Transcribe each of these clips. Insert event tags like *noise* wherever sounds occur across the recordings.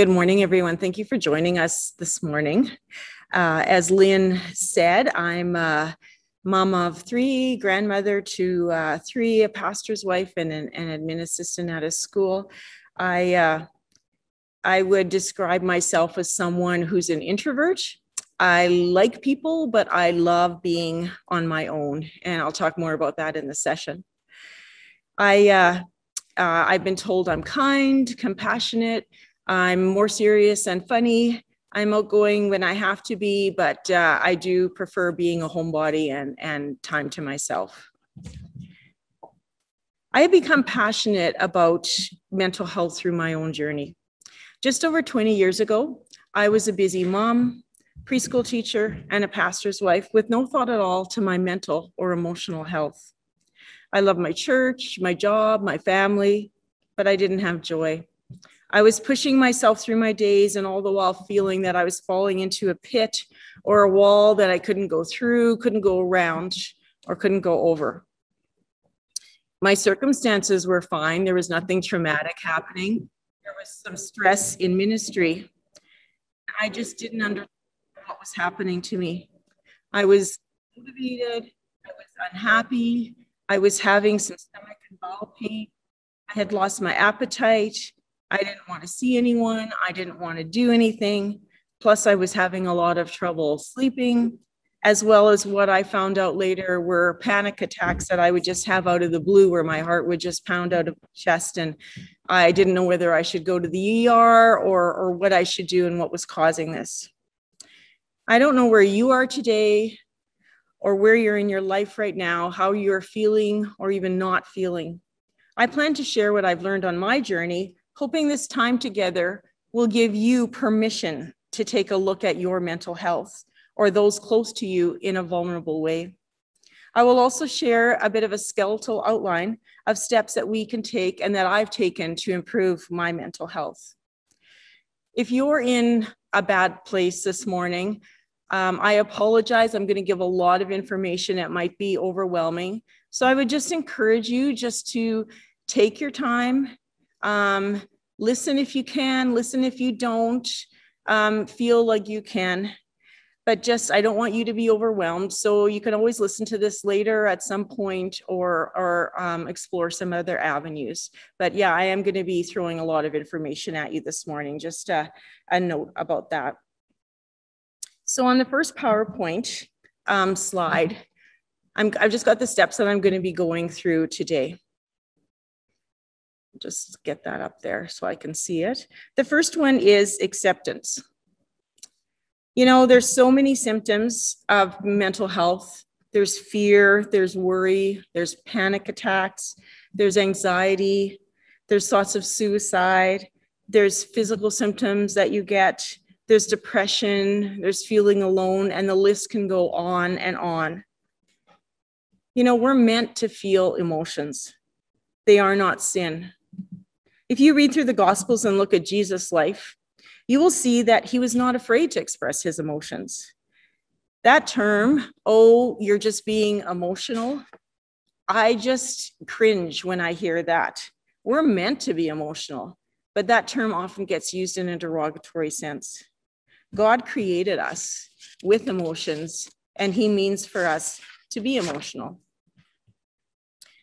Good morning, everyone. Thank you for joining us this morning. Uh, as Lynn said, I'm a mom of three, grandmother to uh, three, a pastor's wife, and an, an admin assistant at a school. I uh, I would describe myself as someone who's an introvert. I like people, but I love being on my own, and I'll talk more about that in the session. I uh, uh, I've been told I'm kind, compassionate, I'm more serious and funny. I'm outgoing when I have to be, but uh, I do prefer being a homebody and, and time to myself. I have become passionate about mental health through my own journey. Just over 20 years ago, I was a busy mom, preschool teacher, and a pastor's wife with no thought at all to my mental or emotional health. I love my church, my job, my family, but I didn't have joy. I was pushing myself through my days and all the while feeling that I was falling into a pit or a wall that I couldn't go through, couldn't go around, or couldn't go over. My circumstances were fine. There was nothing traumatic happening. There was some stress in ministry. I just didn't understand what was happening to me. I was motivated. I was unhappy. I was having some stomach and bowel pain. I had lost my appetite. I didn't want to see anyone. I didn't want to do anything. Plus, I was having a lot of trouble sleeping, as well as what I found out later were panic attacks that I would just have out of the blue, where my heart would just pound out of my chest. And I didn't know whether I should go to the ER or, or what I should do and what was causing this. I don't know where you are today or where you're in your life right now, how you're feeling or even not feeling. I plan to share what I've learned on my journey hoping this time together will give you permission to take a look at your mental health or those close to you in a vulnerable way. I will also share a bit of a skeletal outline of steps that we can take and that I've taken to improve my mental health. If you're in a bad place this morning, um, I apologize. I'm going to give a lot of information. It might be overwhelming. So I would just encourage you just to take your time, um, listen if you can, listen if you don't um, feel like you can. But just, I don't want you to be overwhelmed. So you can always listen to this later at some point or, or um, explore some other avenues. But yeah, I am going to be throwing a lot of information at you this morning. Just a, a note about that. So on the first PowerPoint um, slide, I'm, I've just got the steps that I'm going to be going through today just get that up there so I can see it. The first one is acceptance. You know, there's so many symptoms of mental health. There's fear, there's worry, there's panic attacks, there's anxiety, there's thoughts of suicide, there's physical symptoms that you get, there's depression, there's feeling alone, and the list can go on and on. You know, we're meant to feel emotions. They are not sin. If you read through the Gospels and look at Jesus' life, you will see that he was not afraid to express his emotions. That term, oh, you're just being emotional, I just cringe when I hear that. We're meant to be emotional, but that term often gets used in a derogatory sense. God created us with emotions, and he means for us to be emotional.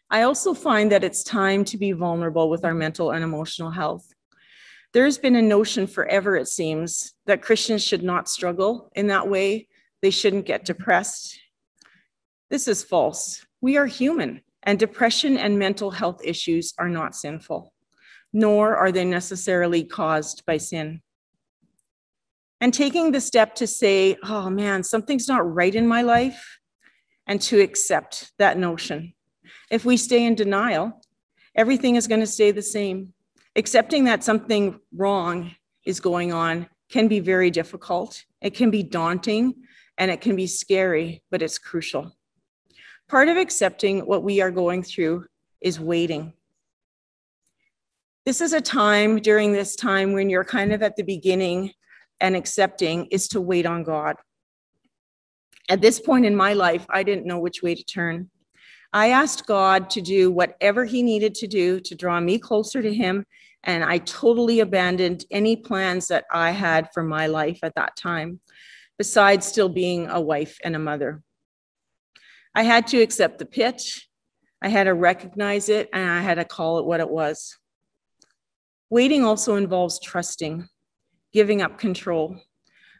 I also find that it's time to be vulnerable with our mental and emotional health. There's been a notion forever, it seems, that Christians should not struggle in that way. They shouldn't get depressed. This is false. We are human, and depression and mental health issues are not sinful, nor are they necessarily caused by sin. And taking the step to say, oh man, something's not right in my life, and to accept that notion if we stay in denial, everything is going to stay the same. Accepting that something wrong is going on can be very difficult. It can be daunting and it can be scary, but it's crucial. Part of accepting what we are going through is waiting. This is a time during this time when you're kind of at the beginning and accepting is to wait on God. At this point in my life, I didn't know which way to turn. I asked God to do whatever He needed to do to draw me closer to Him and I totally abandoned any plans that I had for my life at that time, besides still being a wife and a mother. I had to accept the pitch, I had to recognize it, and I had to call it what it was. Waiting also involves trusting, giving up control.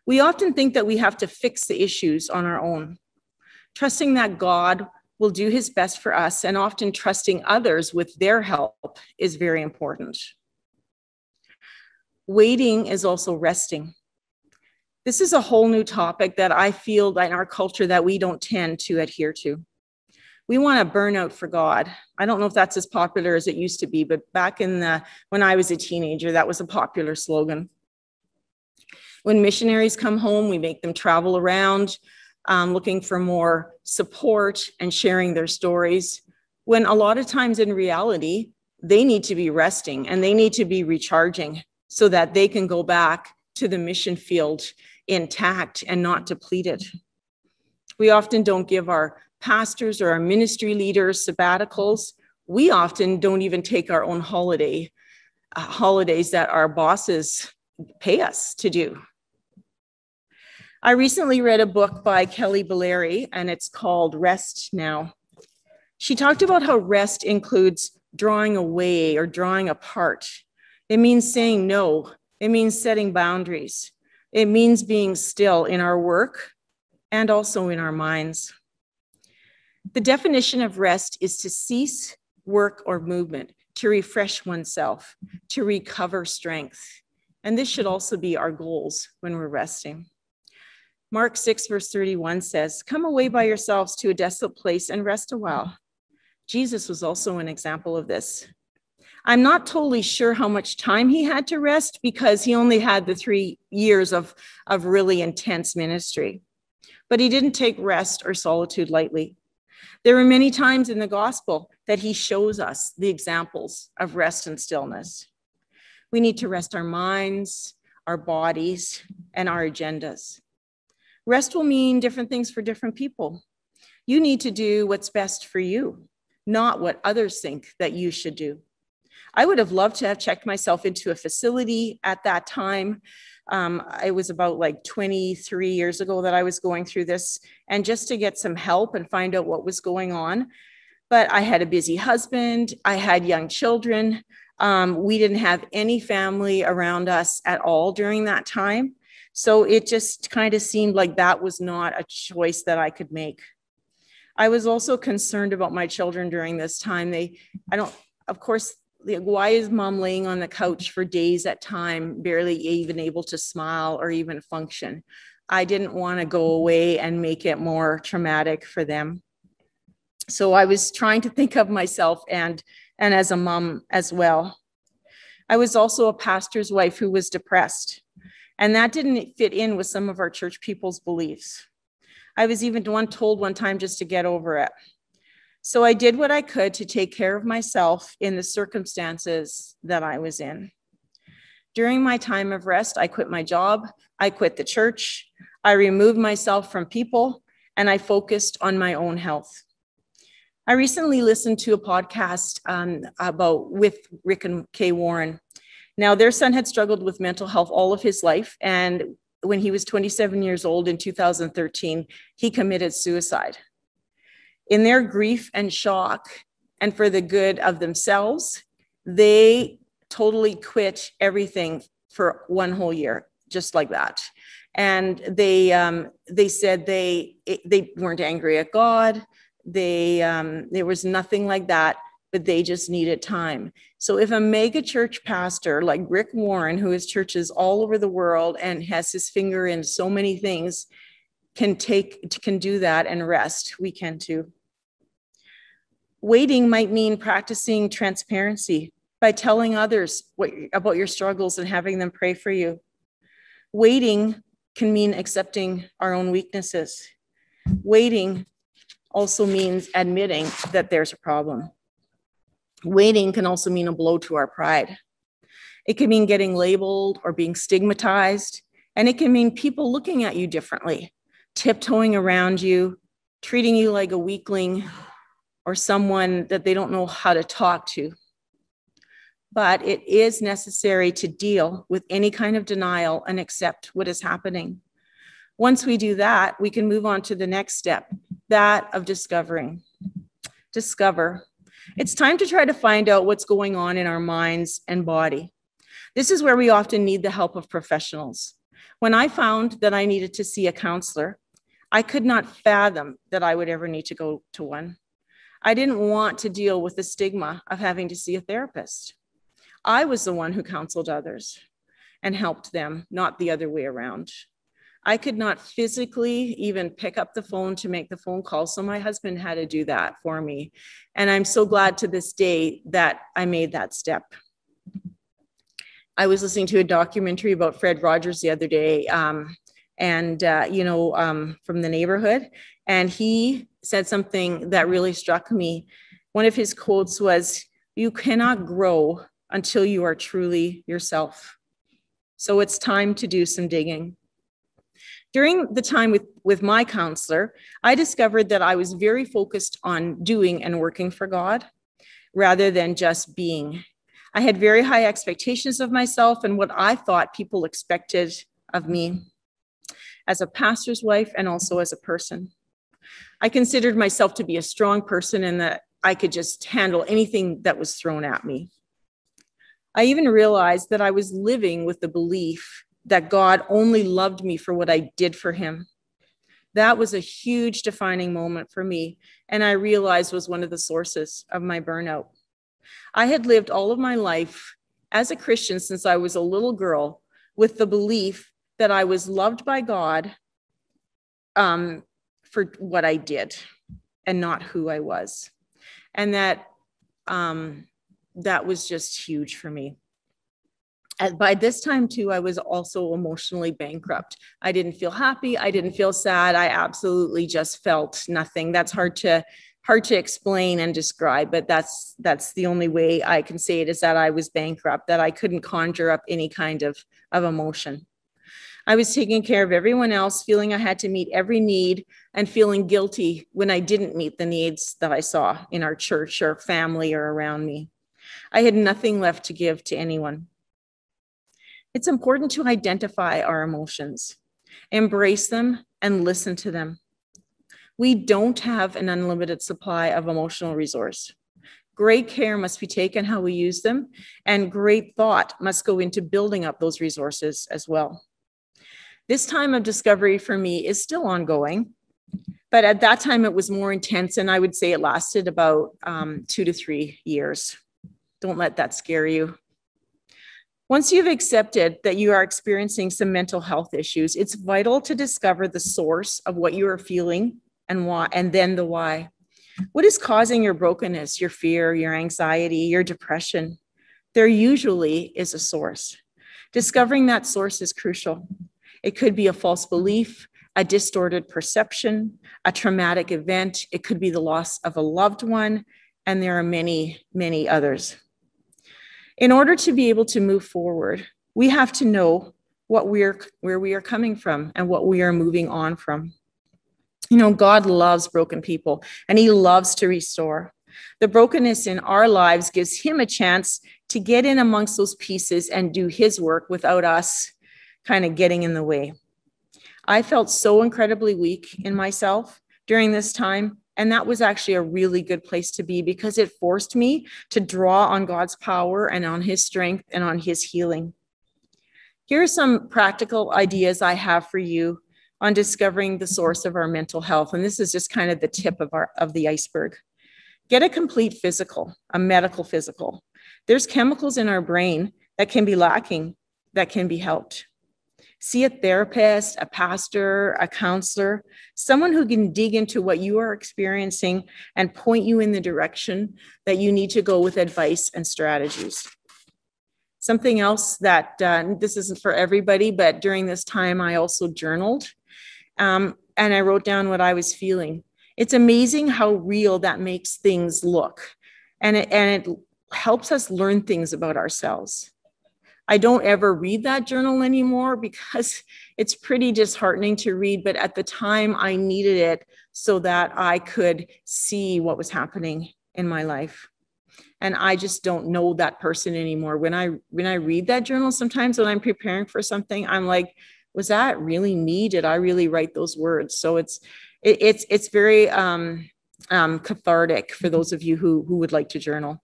We often think that we have to fix the issues on our own. Trusting that God will do his best for us and often trusting others with their help is very important. Waiting is also resting. This is a whole new topic that I feel in our culture that we don't tend to adhere to. We want to burn out for God. I don't know if that's as popular as it used to be, but back in the when I was a teenager, that was a popular slogan. When missionaries come home, we make them travel around um, looking for more support and sharing their stories, when a lot of times in reality, they need to be resting and they need to be recharging so that they can go back to the mission field intact and not depleted. We often don't give our pastors or our ministry leaders sabbaticals. We often don't even take our own holiday uh, holidays that our bosses pay us to do. I recently read a book by Kelly Bellary, and it's called Rest Now. She talked about how rest includes drawing away or drawing apart. It means saying no, it means setting boundaries, it means being still in our work and also in our minds. The definition of rest is to cease work or movement, to refresh oneself, to recover strength. And this should also be our goals when we're resting. Mark 6, verse 31 says, Come away by yourselves to a desolate place and rest a while. Jesus was also an example of this. I'm not totally sure how much time he had to rest because he only had the three years of, of really intense ministry. But he didn't take rest or solitude lightly. There are many times in the gospel that he shows us the examples of rest and stillness. We need to rest our minds, our bodies, and our agendas. Rest will mean different things for different people. You need to do what's best for you, not what others think that you should do. I would have loved to have checked myself into a facility at that time. Um, it was about like 23 years ago that I was going through this, and just to get some help and find out what was going on. But I had a busy husband, I had young children. Um, we didn't have any family around us at all during that time. So it just kind of seemed like that was not a choice that I could make. I was also concerned about my children during this time. They, I don't, of course, like, why is mom laying on the couch for days at time, barely even able to smile or even function? I didn't want to go away and make it more traumatic for them. So I was trying to think of myself and and as a mom as well. I was also a pastor's wife who was depressed. And that didn't fit in with some of our church people's beliefs. I was even one told one time just to get over it. So I did what I could to take care of myself in the circumstances that I was in. During my time of rest, I quit my job, I quit the church, I removed myself from people, and I focused on my own health. I recently listened to a podcast um, about with Rick and Kay Warren, now, their son had struggled with mental health all of his life. And when he was 27 years old in 2013, he committed suicide. In their grief and shock, and for the good of themselves, they totally quit everything for one whole year, just like that. And they um, they said they they weren't angry at God. They um, there was nothing like that but they just needed time. So if a mega church pastor like Rick Warren, who has churches all over the world and has his finger in so many things, can take can do that and rest, we can too. Waiting might mean practicing transparency by telling others what, about your struggles and having them pray for you. Waiting can mean accepting our own weaknesses. Waiting also means admitting that there's a problem. Waiting can also mean a blow to our pride. It can mean getting labeled or being stigmatized, and it can mean people looking at you differently, tiptoeing around you, treating you like a weakling or someone that they don't know how to talk to. but it is necessary to deal with any kind of denial and accept what is happening. Once we do that, we can move on to the next step, that of discovering. Discover. It's time to try to find out what's going on in our minds and body. This is where we often need the help of professionals. When I found that I needed to see a counselor, I could not fathom that I would ever need to go to one. I didn't want to deal with the stigma of having to see a therapist. I was the one who counseled others and helped them, not the other way around. I could not physically even pick up the phone to make the phone call. So my husband had to do that for me. And I'm so glad to this day that I made that step. I was listening to a documentary about Fred Rogers the other day, um, and uh, you know, um, from the neighborhood, and he said something that really struck me. One of his quotes was, "You cannot grow until you are truly yourself." So it's time to do some digging. During the time with, with my counselor, I discovered that I was very focused on doing and working for God rather than just being. I had very high expectations of myself and what I thought people expected of me as a pastor's wife and also as a person. I considered myself to be a strong person and that I could just handle anything that was thrown at me. I even realized that I was living with the belief that God only loved me for what I did for him. That was a huge defining moment for me, and I realized was one of the sources of my burnout. I had lived all of my life as a Christian since I was a little girl with the belief that I was loved by God um, for what I did and not who I was. And that um, that was just huge for me. By this time too i was also emotionally bankrupt. I didn't feel happy. I didn't feel sad. I absolutely just felt nothing. That's hard to hard to explain and describe but that's that's the only way i can say it is that i was bankrupt that i couldn't conjure up any kind of of emotion. I was taking care of everyone else feeling i had to meet every need and feeling guilty when i didn't meet the needs that i saw in our church or family or around me. I had nothing left to give to anyone it's important to identify our emotions, embrace them, and listen to them. We don't have an unlimited supply of emotional resource. Great care must be taken how we use them, and great thought must go into building up those resources as well. This time of discovery for me is still ongoing, but at that time it was more intense, and I would say it lasted about um, two to three years. Don't let that scare you. Once you've accepted that you are experiencing some mental health issues, it's vital to discover the source of what you are feeling and why, and then the why. What is causing your brokenness, your fear, your anxiety, your depression? There usually is a source. Discovering that source is crucial. It could be a false belief, a distorted perception, a traumatic event. It could be the loss of a loved one, and there are many, many others. In order to be able to move forward, we have to know what we're where we are coming from and what we are moving on from. You know, God loves broken people and he loves to restore. The brokenness in our lives gives him a chance to get in amongst those pieces and do his work without us kind of getting in the way. I felt so incredibly weak in myself during this time. And that was actually a really good place to be because it forced me to draw on God's power and on his strength and on his healing. Here are some practical ideas I have for you on discovering the source of our mental health. And this is just kind of the tip of, our, of the iceberg. Get a complete physical, a medical physical. There's chemicals in our brain that can be lacking that can be helped see a therapist, a pastor, a counselor, someone who can dig into what you are experiencing and point you in the direction that you need to go with advice and strategies. Something else that uh, this isn't for everybody, but during this time, I also journaled um, and I wrote down what I was feeling. It's amazing how real that makes things look. And it, and it helps us learn things about ourselves. I don't ever read that journal anymore because *laughs* it's pretty disheartening to read. But at the time, I needed it so that I could see what was happening in my life. and I just don't know that person anymore. When I when I read that journal, sometimes when I'm preparing for something, I'm like, was that really me? Did I really write those words? So it's it, it's it's very um, um, cathartic for those of you who who would like to journal.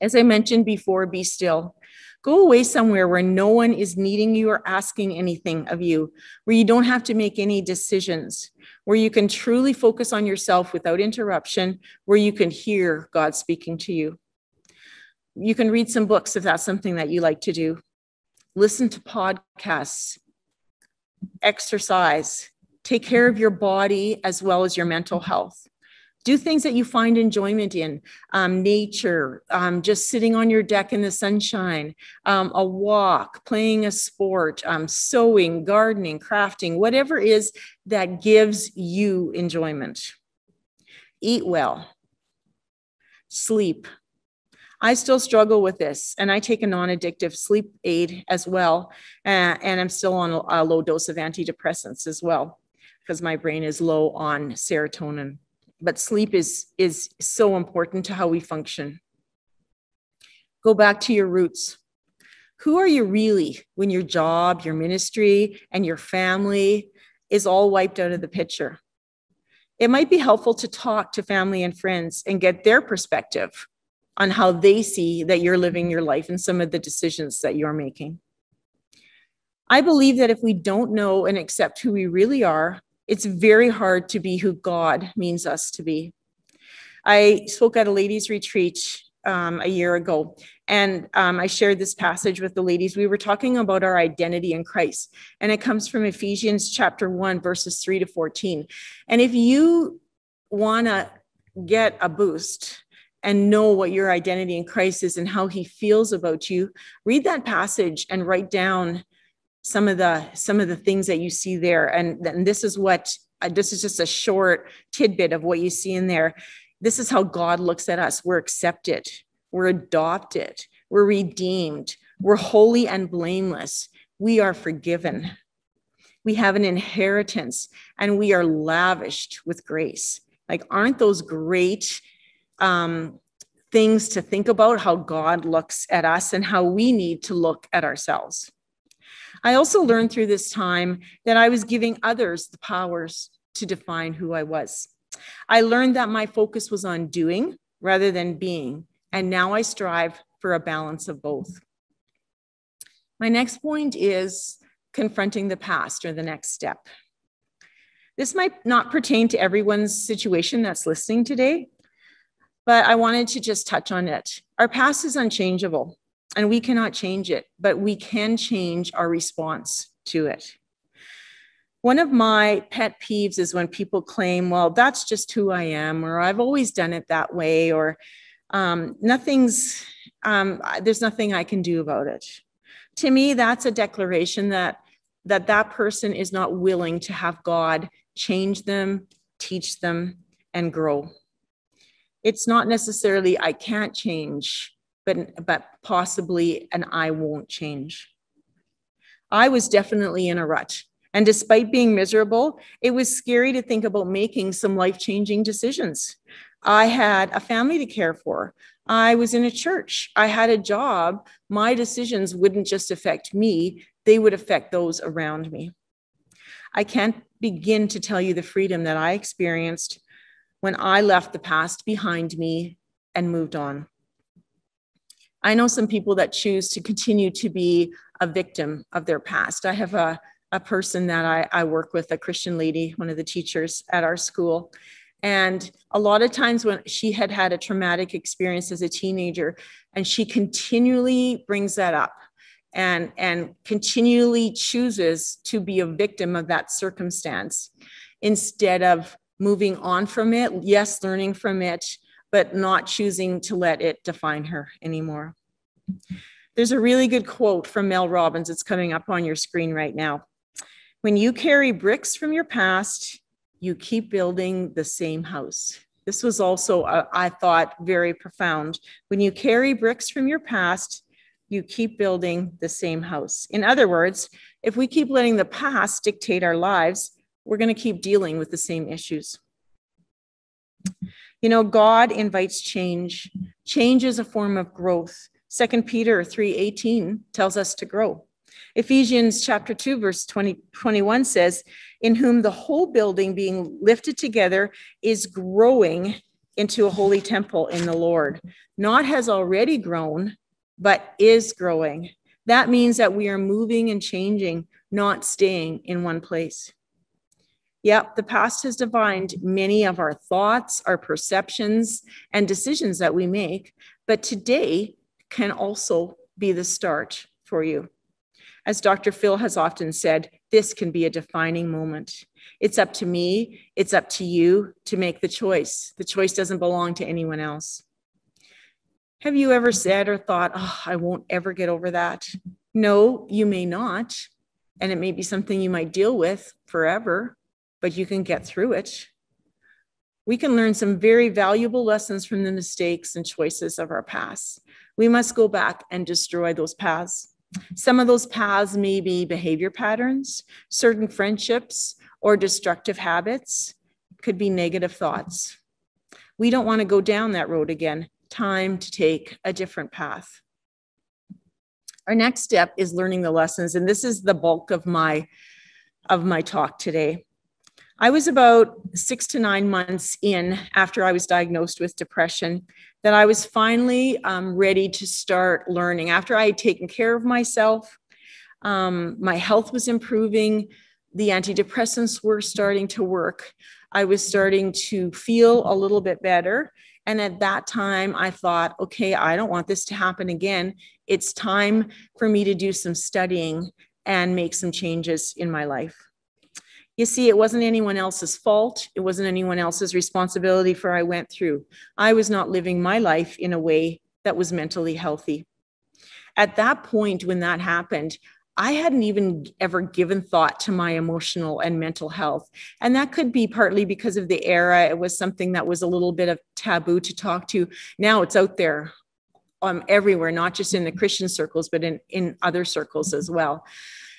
As I mentioned before, be still. Go away somewhere where no one is needing you or asking anything of you, where you don't have to make any decisions, where you can truly focus on yourself without interruption, where you can hear God speaking to you. You can read some books if that's something that you like to do. Listen to podcasts, exercise, take care of your body as well as your mental health do things that you find enjoyment in um, nature um, just sitting on your deck in the sunshine um, a walk playing a sport um, sewing gardening crafting whatever is that gives you enjoyment. Eat well. Sleep. I still struggle with this, and I take a non addictive sleep aid as well. Uh, and I'm still on a, a low dose of antidepressants as well because my brain is low on serotonin but sleep is is so important to how we function. Go back to your roots. Who are you really when your job your ministry and your family is all wiped out of the picture? It might be helpful to talk to family and friends and get their perspective on how they see that you're living your life and some of the decisions that you're making. I believe that if we don't know and accept who we really are it's very hard to be who God means us to be. I spoke at a ladies' retreat um, a year ago, and um, I shared this passage with the ladies. We were talking about our identity in Christ, and it comes from Ephesians chapter 1, verses 3 to 14. And if you want to get a boost, and know what your identity in Christ is and how he feels about you, read that passage and write down some of the some of the things that you see there. And, and this is what uh, this is just a short tidbit of what you see in there. This is how god looks at us. We're accepted. We're adopted. We're redeemed. We're holy and blameless. We are forgiven. We have an inheritance and we are lavished with grace. Like aren't those great um, things to think about how god looks at us and how we need to look at ourselves I also learned through this time that I was giving others the powers to define who I was. I learned that my focus was on doing rather than being, and now I strive for a balance of both. My next point is confronting the past or the next step. This might not pertain to everyone's situation that's listening today, but I wanted to just touch on it. Our past is unchangeable and we cannot change it, but we can change our response to it. One of my pet peeves is when people claim, well, that's just who I am, or I've always done it that way, or um, nothing's, um, there's nothing I can do about it. To me, that's a declaration that that that person is not willing to have God change them, teach them, and grow. It's not necessarily I can't change but, but possibly an I won't change. I was definitely in a rut. And despite being miserable, it was scary to think about making some life changing decisions. I had a family to care for. I was in a church. I had a job. My decisions wouldn't just affect me, they would affect those around me. I can't begin to tell you the freedom that I experienced when I left the past behind me and moved on. I know some people that choose to continue to be a victim of their past. I have a, a person that I, I work with, a Christian lady, one of the teachers at our school. And a lot of times when she had had a traumatic experience as a teenager, and she continually brings that up and, and continually chooses to be a victim of that circumstance instead of moving on from it, yes, learning from it, but not choosing to let it define her anymore. There's a really good quote from Mel Robbins. It's coming up on your screen right now. When you carry bricks from your past, you keep building the same house. This was also, uh, I thought, very profound. When you carry bricks from your past, you keep building the same house. In other words, if we keep letting the past dictate our lives, we're going to keep dealing with the same issues. You know, God invites change. Change is a form of growth. Second Peter 3:18 tells us to grow. Ephesians chapter 2 verse 20, 21 says, "In whom the whole building being lifted together is growing into a holy temple in the Lord." Not has already grown, but is growing. That means that we are moving and changing, not staying in one place. Yep, the past has defined many of our thoughts, our perceptions, and decisions that we make, but today can also be the start for you. As Dr. Phil has often said, this can be a defining moment. It's up to me, it's up to you to make the choice. The choice doesn't belong to anyone else. Have you ever said or thought, oh, I won't ever get over that? No, you may not. And it may be something you might deal with forever but you can get through it. We can learn some very valuable lessons from the mistakes and choices of our past. We must go back and destroy those paths. Some of those paths may be behavior patterns, certain friendships, or destructive habits, could be negative thoughts. We don't want to go down that road again. Time to take a different path. Our next step is learning the lessons, and this is the bulk of my of my talk today. I was about six to nine months in after I was diagnosed with depression that I was finally um, ready to start learning. After I had taken care of myself, um, my health was improving, the antidepressants were starting to work. I was starting to feel a little bit better. And at that time, I thought, okay, I don't want this to happen again. It's time for me to do some studying and make some changes in my life. You see, it wasn't anyone else's fault. It wasn't anyone else's responsibility for I went through. I was not living my life in a way that was mentally healthy. At that point, when that happened, I hadn't even ever given thought to my emotional and mental health. And that could be partly because of the era. It was something that was a little bit of taboo to talk to. Now it's out there um, everywhere, not just in the Christian circles, but in, in other circles as well.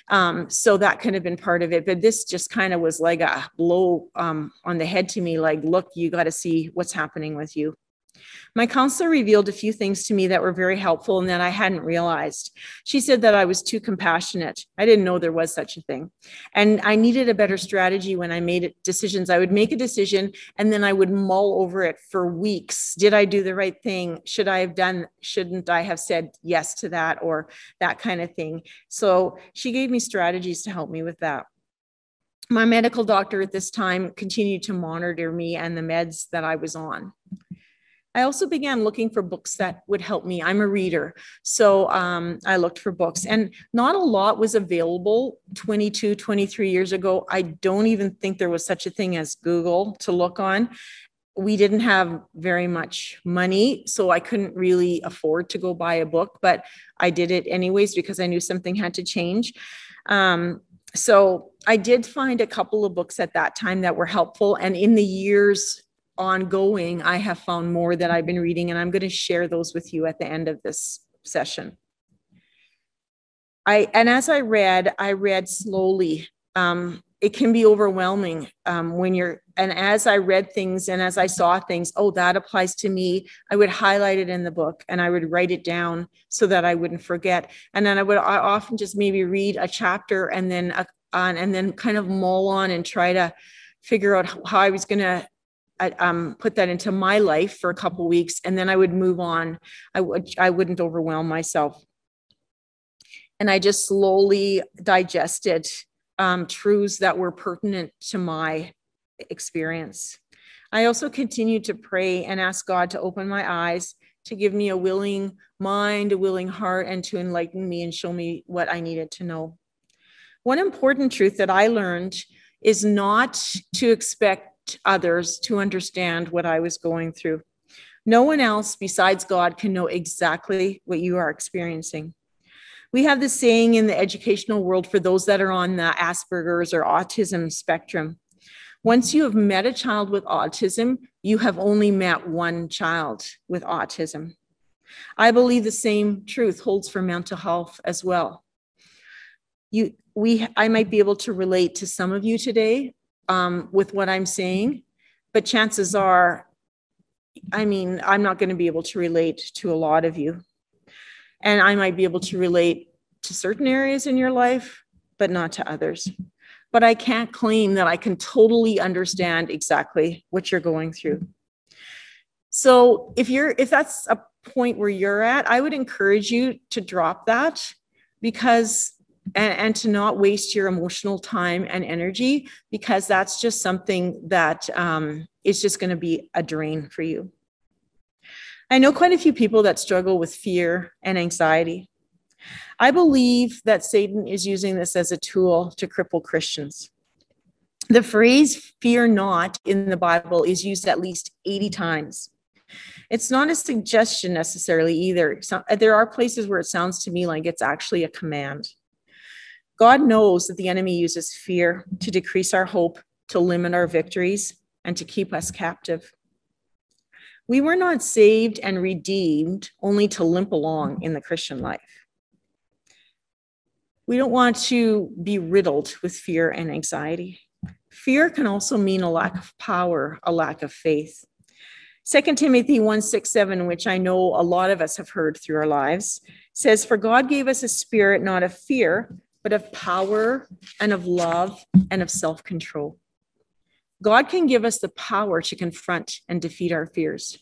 Um, so that could have been part of it. But this just kind of was like a blow um, on the head to me like, look, you got to see what's happening with you. My counselor revealed a few things to me that were very helpful and that I hadn't realized. She said that I was too compassionate. I didn't know there was such a thing. And I needed a better strategy when I made decisions. I would make a decision and then I would mull over it for weeks. Did I do the right thing? Should I have done, shouldn't I have said yes to that or that kind of thing? So she gave me strategies to help me with that my medical doctor at this time continued to monitor me and the meds that I was on. I also began looking for books that would help me. I'm a reader. So um, I looked for books, and not a lot was available 22, 23 years ago. I don't even think there was such a thing as Google to look on. We didn't have very much money, so I couldn't really afford to go buy a book, but I did it anyways because I knew something had to change. Um, so I did find a couple of books at that time that were helpful. And in the years ongoing, I have found more that I've been reading, and I'm going to share those with you at the end of this session. I and as I read, I read slowly. Um, it can be overwhelming um, when you're and as I read things and as I saw things, oh, that applies to me. I would highlight it in the book and I would write it down so that I wouldn't forget. And then I would I often just maybe read a chapter and then a, on and then kind of mull on and try to figure out how I was going to I, um, put that into my life for a couple weeks, and then I would move on. I would I wouldn't overwhelm myself, and I just slowly digested um, truths that were pertinent to my experience. I also continued to pray and ask God to open my eyes, to give me a willing mind, a willing heart, and to enlighten me and show me what I needed to know. One important truth that I learned is not to expect others to understand what I was going through. No one else besides God can know exactly what you are experiencing. We have this saying in the educational world for those that are on the Asperger's or autism spectrum. Once you have met a child with autism, you have only met one child with autism. I believe the same truth holds for mental health as well. You, we, I might be able to relate to some of you today um, with what I'm saying, but chances are I mean, I'm not going to be able to relate to a lot of you. And I might be able to relate to certain areas in your life, but not to others. But I can't claim that I can totally understand exactly what you're going through. So if you're if that's a point where you're at, I would encourage you to drop that because and, and, to not waste your emotional time and energy because that's just something that um, is just going to be a drain for you. I know quite a few people that struggle with fear and anxiety. I believe that Satan is using this as a tool to cripple Christians. The phrase fear not in the Bible is used at least 80 times. It's not a suggestion necessarily either. So, there are places where it sounds to me like it's actually a command. God knows that the enemy uses fear to decrease our hope, to limit our victories, and to keep us captive. We were not saved and redeemed only to limp along in the Christian life. We don't want to be riddled with fear and anxiety. Fear can also mean a lack of power, a lack of faith. 2 Timothy 1 6 7, which I know a lot of us have heard through our lives, says, For God gave us a spirit not of fear, but of power and of love and of self control. God can give us the power to confront and defeat our fears.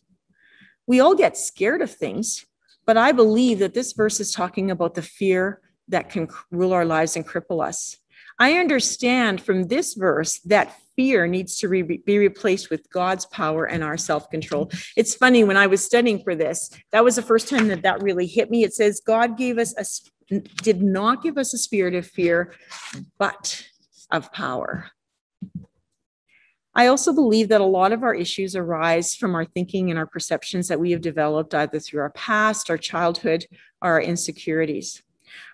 We all get scared of things, but I believe that this verse is talking about the fear that can rule our lives and cripple us. I understand from this verse that fear needs to re- be replaced with God's power and our self control. It's funny, when I was studying for this, that was the first time that that really hit me. It says, God gave us a, did not give us a spirit of fear, but of power. I also believe that a lot of our issues arise from our thinking and our perceptions that we have developed either through our past, our childhood, or our insecurities.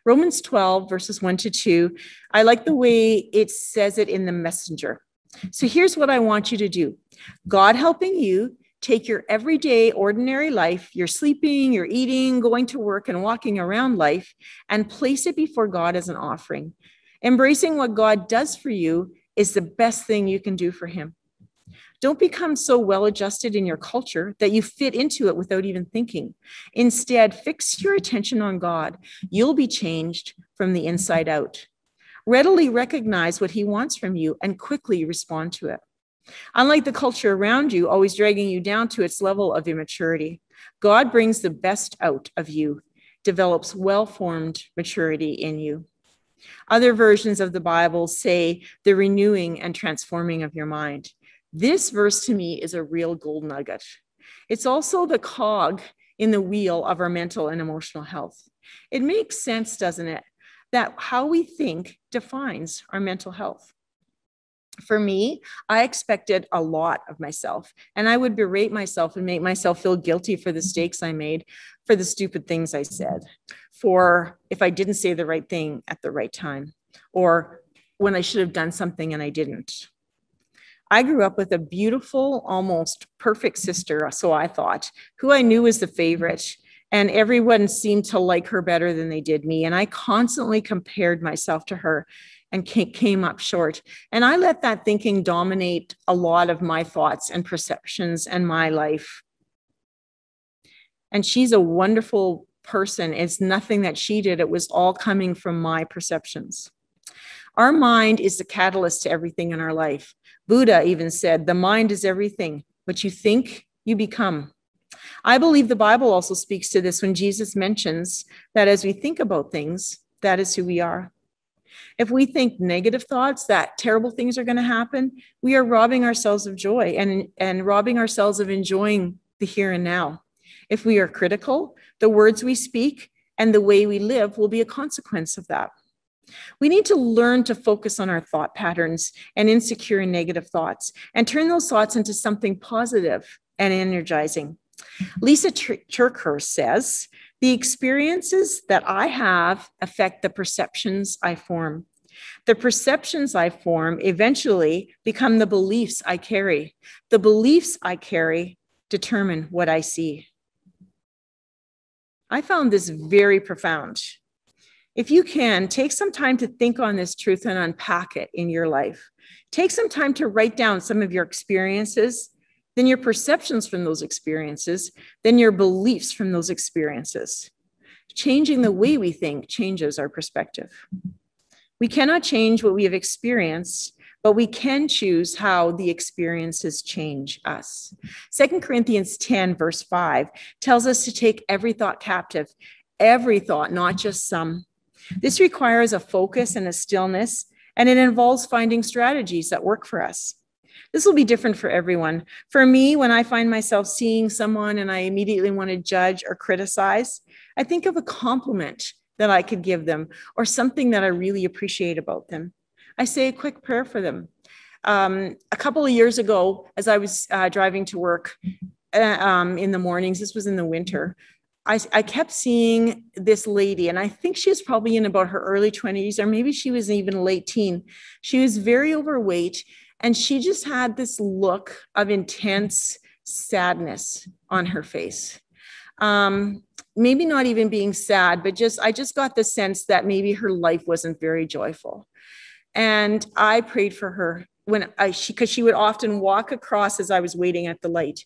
Romans 12, verses 1 to 2, I like the way it says it in the messenger. So here's what I want you to do God helping you take your everyday, ordinary life, your sleeping, your eating, going to work, and walking around life, and place it before God as an offering. Embracing what God does for you is the best thing you can do for him. Don't become so well adjusted in your culture that you fit into it without even thinking. Instead, fix your attention on God. You'll be changed from the inside out. Readily recognize what he wants from you and quickly respond to it. Unlike the culture around you, always dragging you down to its level of immaturity, God brings the best out of you, develops well formed maturity in you. Other versions of the Bible say the renewing and transforming of your mind. This verse to me is a real gold nugget. It's also the cog in the wheel of our mental and emotional health. It makes sense, doesn't it, that how we think defines our mental health. For me, I expected a lot of myself, and I would berate myself and make myself feel guilty for the mistakes I made, for the stupid things I said, for if I didn't say the right thing at the right time, or when I should have done something and I didn't. I grew up with a beautiful, almost perfect sister, so I thought, who I knew was the favorite. And everyone seemed to like her better than they did me. And I constantly compared myself to her and came up short. And I let that thinking dominate a lot of my thoughts and perceptions and my life. And she's a wonderful person. It's nothing that she did, it was all coming from my perceptions. Our mind is the catalyst to everything in our life. Buddha even said, The mind is everything. What you think, you become. I believe the Bible also speaks to this when Jesus mentions that as we think about things, that is who we are. If we think negative thoughts that terrible things are going to happen, we are robbing ourselves of joy and, and robbing ourselves of enjoying the here and now. If we are critical, the words we speak and the way we live will be a consequence of that. We need to learn to focus on our thought patterns and insecure and negative thoughts and turn those thoughts into something positive and energizing. Lysa TerKeurst says, The experiences that I have affect the perceptions I form. The perceptions I form eventually become the beliefs I carry. The beliefs I carry determine what I see. I found this very profound. If you can, take some time to think on this truth and unpack it in your life. Take some time to write down some of your experiences then your perceptions from those experiences, then your beliefs from those experiences. Changing the way we think changes our perspective. We cannot change what we have experienced, but we can choose how the experiences change us. Second Corinthians 10, verse 5, tells us to take every thought captive, every thought, not just some. This requires a focus and a stillness, and it involves finding strategies that work for us. This will be different for everyone. For me, when I find myself seeing someone and I immediately want to judge or criticize, I think of a compliment that I could give them or something that I really appreciate about them. I say a quick prayer for them. Um, a couple of years ago, as I was uh, driving to work uh, um, in the mornings, this was in the winter, I, I, kept seeing this lady, and I think she was probably in about her early 20s, or maybe she was even late teen. She was very overweight, and she just had this look of intense sadness on her face. Um, maybe not even being sad, but just I just got the sense that maybe her life wasn't very joyful. And I prayed for her when I she because she would often walk across as I was waiting at the light.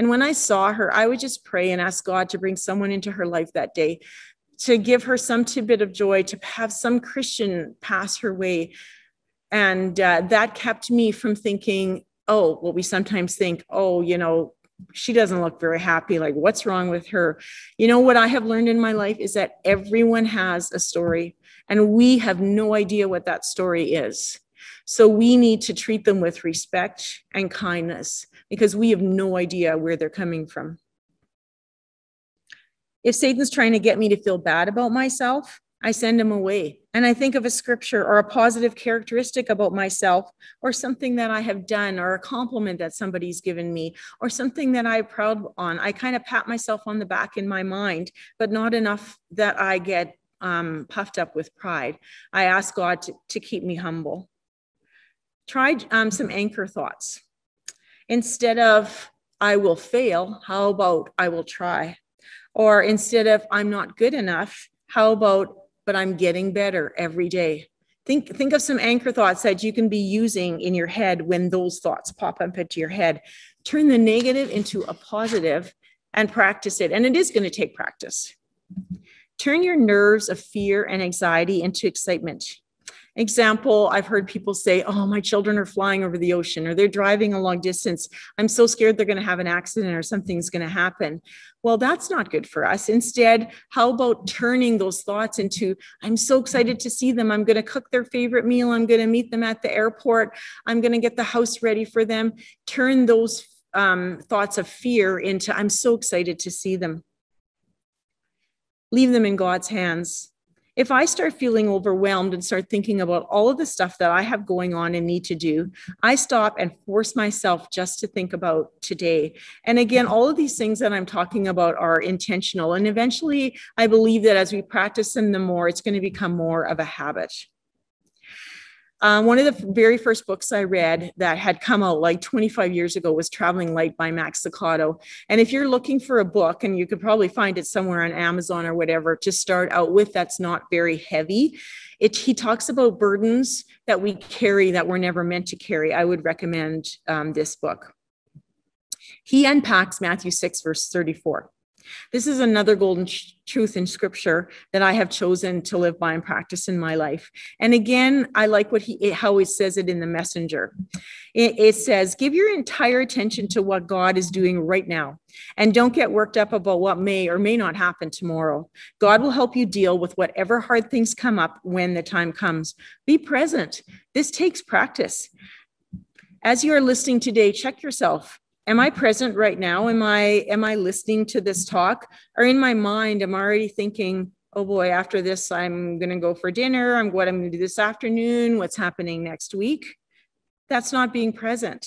And when I saw her, I would just pray and ask God to bring someone into her life that day to give her some tidbit of joy, to have some Christian pass her way. And uh, that kept me from thinking, oh, what we sometimes think, oh, you know, she doesn't look very happy. Like, what's wrong with her? You know, what I have learned in my life is that everyone has a story, and we have no idea what that story is. So we need to treat them with respect and kindness because we have no idea where they're coming from. If Satan's trying to get me to feel bad about myself, I send him away. And I think of a scripture or a positive characteristic about myself, or something that I have done, or a compliment that somebody's given me, or something that I'm proud on. I kind of pat myself on the back in my mind, but not enough that I get um, puffed up with pride. I ask God to, to keep me humble. Try um, some anchor thoughts. Instead of, I will fail, how about I will try? Or instead of, I'm not good enough, how about but I'm getting better every day. Think, think of some anchor thoughts that you can be using in your head when those thoughts pop up into your head. Turn the negative into a positive and practice it. And it is going to take practice. Turn your nerves of fear and anxiety into excitement. Example, I've heard people say, Oh, my children are flying over the ocean or they're driving a long distance. I'm so scared they're going to have an accident or something's going to happen. Well, that's not good for us. Instead, how about turning those thoughts into, I'm so excited to see them. I'm going to cook their favorite meal. I'm going to meet them at the airport. I'm going to get the house ready for them. Turn those um, thoughts of fear into, I'm so excited to see them. Leave them in God's hands if I start feeling overwhelmed and start thinking about all of the stuff that I have going on and need to do, I stop and force myself just to think about today. And again, all of these things that I'm talking about are intentional. And eventually, I believe that as we practice them, the more it's going to become more of a habit. Um, one of the very first books I read that had come out like 25 years ago was Traveling Light by Max Lucado. And if you're looking for a book, and you could probably find it somewhere on Amazon or whatever to start out with, that's not very heavy. It, he talks about burdens that we carry that we're never meant to carry. I would recommend um, this book. He unpacks Matthew 6, verse 34. This is another golden truth in scripture that I have chosen to live by and practice in my life. And again, I like what he how he says it in the messenger. It, it says, "Give your entire attention to what God is doing right now, and don't get worked up about what may or may not happen tomorrow. God will help you deal with whatever hard things come up when the time comes. Be present. This takes practice." As you are listening today, check yourself am i present right now? Am i am i listening to this talk? Or in my mind i'm already thinking oh boy after this i'm going to go for dinner. I'm what i'm going to do this afternoon? What's happening next week? That's not being present.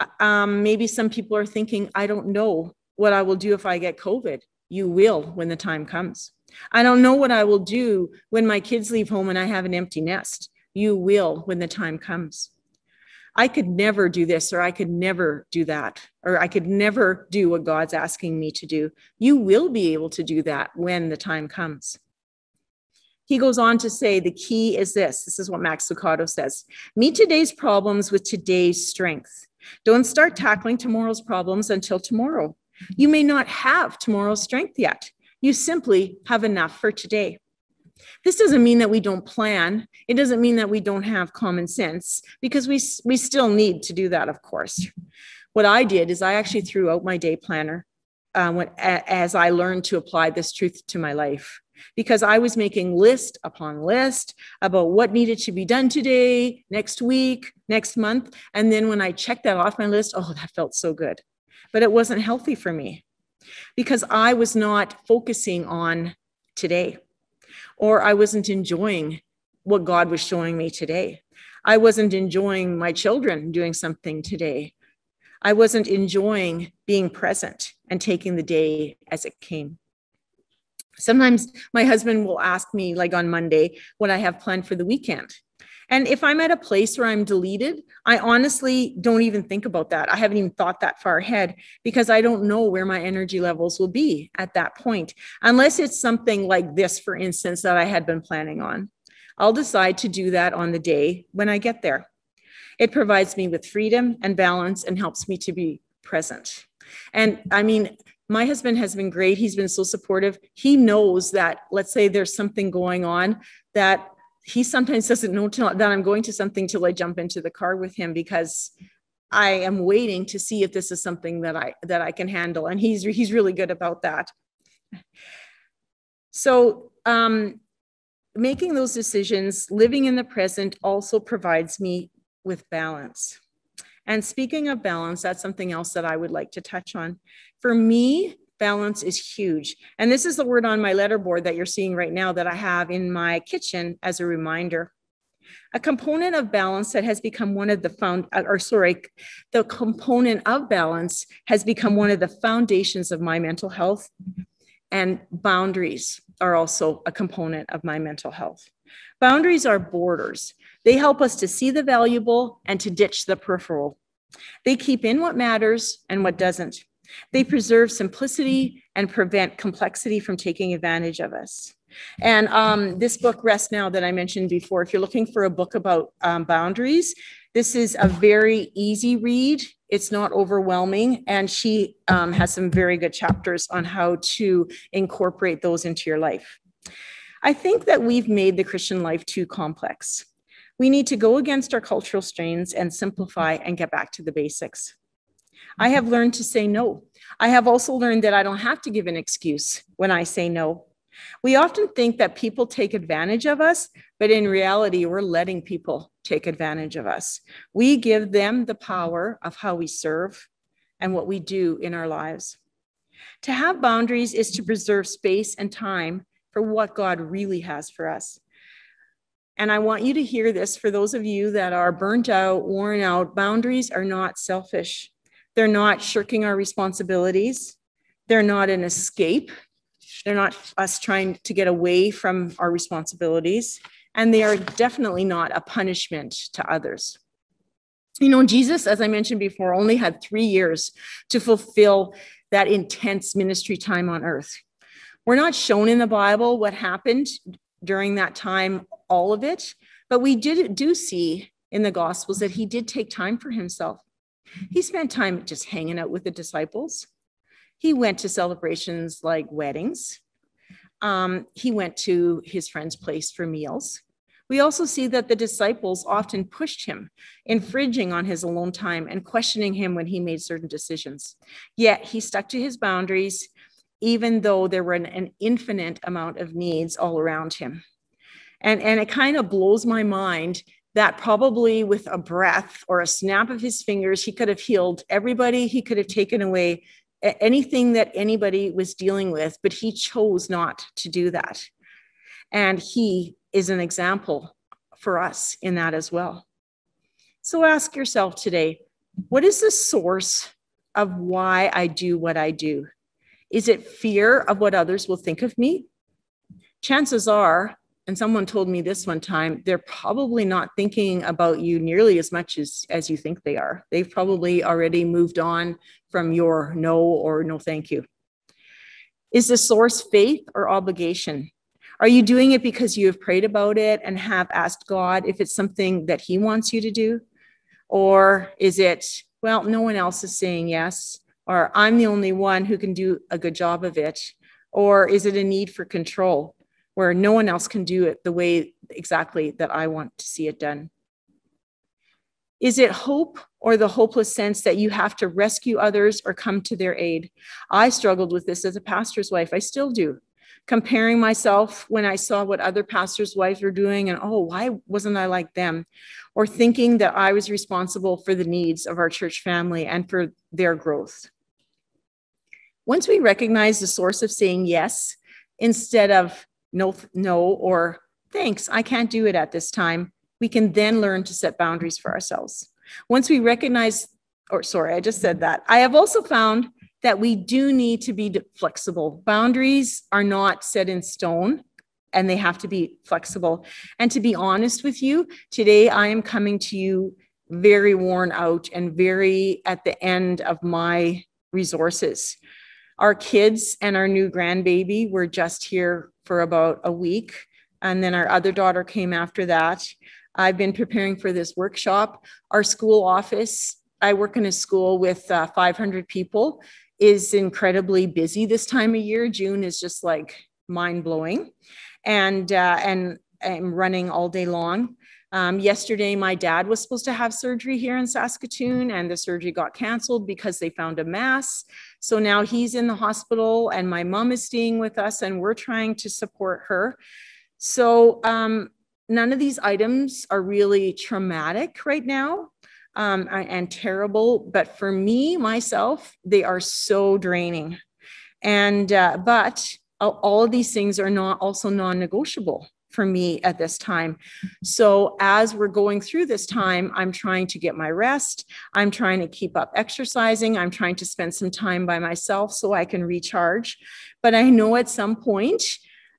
Uh, um, maybe some people are thinking i don't know what i will do if i get covid. You will when the time comes. I don't know what i will do when my kids leave home and i have an empty nest. You will when the time comes I could never do this or I could never do that or I could never do what God's asking me to do. You will be able to do that when the time comes. He goes on to say the key is this this is what Max Lucado says meet today's problems with today's strength. Don't start tackling tomorrow's problems until tomorrow. You may not have tomorrow's strength yet. You simply have enough for today. This doesn't mean that we don't plan. It doesn't mean that we don't have common sense because we, we still need to do that, of course. What I did is I actually threw out my day planner uh, when, as I learned to apply this truth to my life because I was making list upon list about what needed to be done today, next week, next month. And then when I checked that off my list, oh, that felt so good. But it wasn't healthy for me because I was not focusing on today or I wasn't enjoying what God was showing me today. I wasn't enjoying my children doing something today. I wasn't enjoying being present and taking the day as it came. Sometimes my husband will ask me, like on Monday, what I have planned for the weekend. And if I'm at a place where I'm deleted, I honestly don't even think about that. I haven't even thought that far ahead because I don't know where my energy levels will be at that point, unless it's something like this, for instance, that I had been planning on. I'll decide to do that on the day when I get there. It provides me with freedom and balance and helps me to be present. And I mean, my husband has been great. He's been so supportive. He knows that, let's say there's something going on that he sometimes doesn't know till, that I'm going to something till I jump into the car with him because I am waiting to see if this is something that I that I can handle, and he's he's really good about that. So um, making those decisions, living in the present, also provides me with balance. And speaking of balance, that's something else that I would like to touch on. For me, balance is huge. And this is the word on my letterboard that you're seeing right now that I have in my kitchen as a reminder. A component of balance that has become one of the found, or sorry, the component of balance has become one of the foundations of my mental health. And boundaries are also a component of my mental health. Boundaries are borders. They help us to see the valuable and to ditch the peripheral. They keep in what matters and what doesn't. They preserve simplicity and prevent complexity from taking advantage of us. And um, this book, Rest Now, that I mentioned before, if you're looking for a book about um, boundaries, this is a very easy read. It's not overwhelming. And she um, has some very good chapters on how to incorporate those into your life. I think that we've made the Christian life too complex. We need to go against our cultural strains and simplify and get back to the basics. I have learned to say no. I have also learned that I don't have to give an excuse when I say no. We often think that people take advantage of us, but in reality, we're letting people take advantage of us. We give them the power of how we serve and what we do in our lives. To have boundaries is to preserve space and time for what God really has for us. And I want you to hear this for those of you that are burnt out, worn out. Boundaries are not selfish. They're not shirking our responsibilities. They're not an escape. They're not us trying to get away from our responsibilities. And they are definitely not a punishment to others. You know, Jesus, as I mentioned before, only had three years to fulfill that intense ministry time on earth. We're not shown in the Bible what happened during that time, all of it, but we did do see in the Gospels that he did take time for himself. He spent time just hanging out with the disciples. He went to celebrations like weddings. Um, he went to his friend's place for meals. We also see that the disciples often pushed him, infringing on his alone time and questioning him when he made certain decisions. Yet he stuck to his boundaries, even though there were an, an infinite amount of needs all around him. And, and it kind of blows my mind that probably with a breath or a snap of his fingers, he could have healed everybody. He could have taken away anything that anybody was dealing with, but he chose not to do that. And he is an example for us in that as well. So ask yourself today what is the source of why I do what I do? Is it fear of what others will think of me? Chances are and someone told me this one time they're probably not thinking about you nearly as much as as you think they are. They've probably already moved on from your no or no thank you. Is the source faith or obligation? Are you doing it because you have prayed about it and have asked god if it's something that he wants you to do? Or is it well, no one else is saying yes, or I'm the only one who can do a good job of it? Or is it a need for control where no one else can do it the way exactly that I want to see it done? Is it hope or the hopeless sense that you have to rescue others or come to their aid? I struggled with this as a pastor's wife. I still do. Comparing myself when I saw what other pastors' wives were doing and, oh, why wasn't I like them? Or thinking that I was responsible for the needs of our church family and for their growth. Once we recognize the source of saying yes instead of no, no, or thanks, I can't do it at this time, we can then learn to set boundaries for ourselves. Once we recognize, or sorry, I just said that. I have also found that we do need to be flexible. Boundaries are not set in stone and they have to be flexible. And to be honest with you, today I am coming to you very worn out and very at the end of my resources. Our kids and our new grandbaby were just here for about a week. And then our other daughter came after that. I've been preparing for this workshop. Our school office, I work in a school with uh, 500 people, is incredibly busy this time of year. June is just like mind blowing, and uh, and I'm running all day long. Um, yesterday, my dad was supposed to have surgery here in Saskatoon, and the surgery got canceled because they found a mass. So now he's in the hospital, and my mom is staying with us, and we're trying to support her. So um, none of these items are really traumatic right now um, and terrible, but for me, myself, they are so draining. And, uh, but all of these things are not also non negotiable for me at this time. So, as we're going through this time, I'm trying to get my rest. I'm trying to keep up exercising. I'm trying to spend some time by myself so I can recharge. But I know at some point,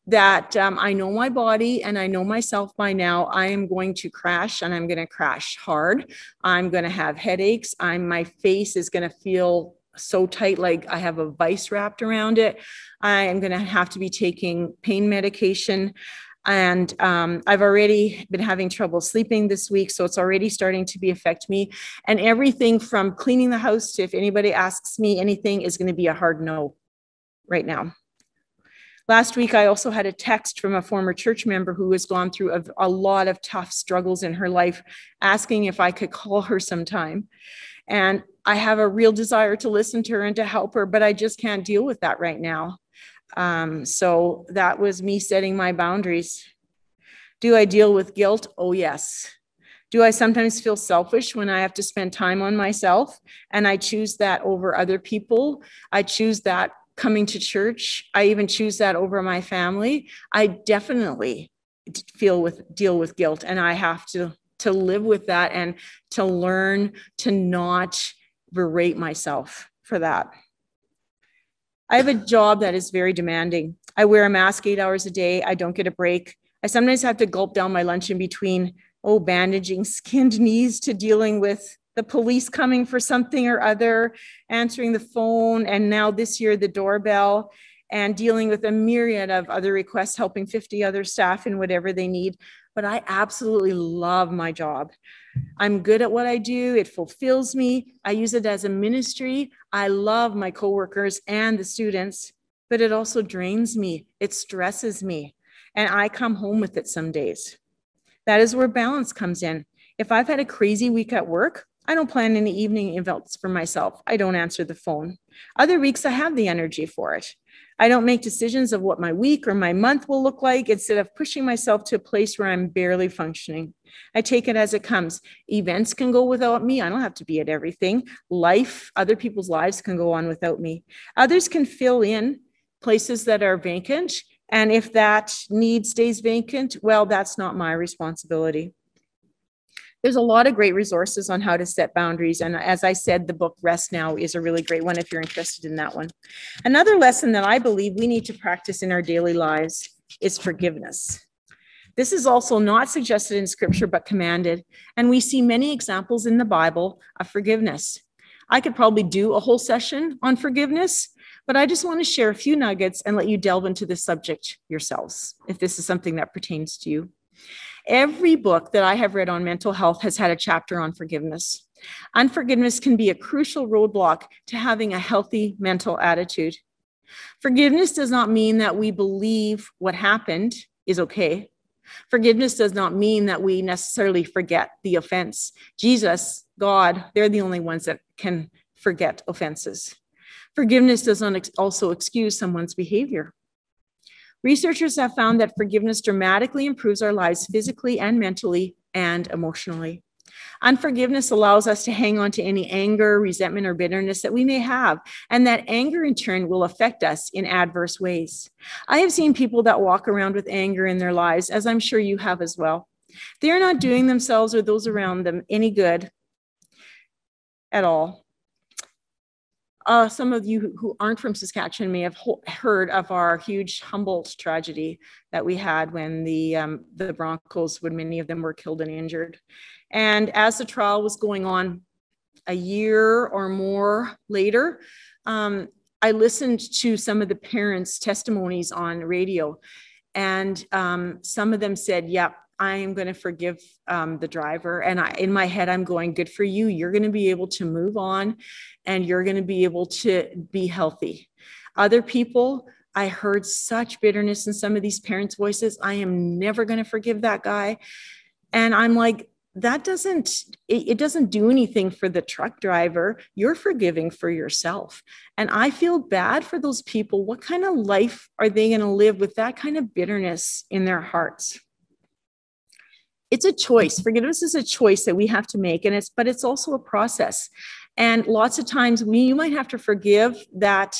that um, I know my body and I know myself by now. I am going to crash and I'm going to crash hard. I'm going to have headaches. I'm my face is going to feel so tight like I have a vice wrapped around it. I am going to have to be taking pain medication. And um, I've already been having trouble sleeping this week. So it's already starting to be affect me. And everything from cleaning the house to if anybody asks me anything is going to be a hard no right now. Last week, I also had a text from a former church member who has gone through a, a, lot of tough struggles in her life, asking if I could call her sometime. And I have a real desire to listen to her and to help her, but I just can't deal with that right now. Um, so that was me setting my boundaries. Do I deal with guilt? Oh, yes. Do I sometimes feel selfish when I have to spend time on myself and I choose that over other people? I choose that coming to church. I even choose that over my family. I definitely feel with deal with guilt and I have to to live with that and to learn to not berate myself for that. I have a job that is very demanding. I wear a mask 8 hours a day. I don't get a break. I sometimes have to gulp down my lunch in between oh bandaging skinned knees to dealing with the police coming for something or other, answering the phone, and now this year the doorbell, and dealing with a myriad of other requests, helping 50 other staff in whatever they need. But I absolutely love my job. I'm good at what I do. It fulfills me. I use it as a ministry. I love my coworkers and the students, but it also drains me. It stresses me. And I come home with it some days. That is where balance comes in. If I've had a crazy week at work, I don't plan any evening events for myself. I don't answer the phone. Other weeks, I have the energy for it. I don't make decisions of what my week or my month will look like instead of pushing myself to a place where I'm barely functioning. I take it as it comes. Events can go without me. I don't have to be at everything. Life, other people's lives can go on without me. Others can fill in places that are vacant. And if that need stays vacant, well, that's not my responsibility there's a lot of great resources on how to set boundaries. And as I said, the book Rest Now is a really great one if you're interested in that one. Another lesson that I believe we need to practice in our daily lives is forgiveness. This is also not suggested in scripture, but commanded. And we see many examples in the Bible of forgiveness. I could probably do a whole session on forgiveness, but I just want to share a few nuggets and let you delve into the subject yourselves, if this is something that pertains to you. Every book that I have read on mental health has had a chapter on forgiveness. Unforgiveness can be a crucial roadblock to having a healthy mental attitude. Forgiveness does not mean that we believe what happened is okay. Forgiveness does not mean that we necessarily forget the offense. Jesus, God, they're the only ones that can forget offenses. Forgiveness does not ex- also excuse someone's behavior. Researchers have found that forgiveness dramatically improves our lives physically and mentally and emotionally. Unforgiveness allows us to hang on to any anger, resentment, or bitterness that we may have, and that anger in turn will affect us in adverse ways. I have seen people that walk around with anger in their lives, as I'm sure you have as well. They are not doing themselves or those around them any good at all. Uh, some of you who aren't from Saskatchewan may have heard of our huge Humboldt tragedy that we had when the um, the Broncos, when many of them were killed and injured. And as the trial was going on a year or more later, um, I listened to some of the parents' testimonies on radio. And um, some of them said, Yep, I am going to forgive um, the driver. And I, in my head, I'm going, Good for you. You're going to be able to move on and you're going to be able to be healthy. Other people, I heard such bitterness in some of these parents' voices. I am never going to forgive that guy. And I'm like, that doesn't it, it, doesn't do anything for the truck driver. You're forgiving for yourself. And i feel bad for those people. What kind of life are they going to live with that kind of bitterness in their hearts? It's a choice. Forgiveness is a choice that we have to make and it's but it's also a process. And lots of times we you might have to forgive that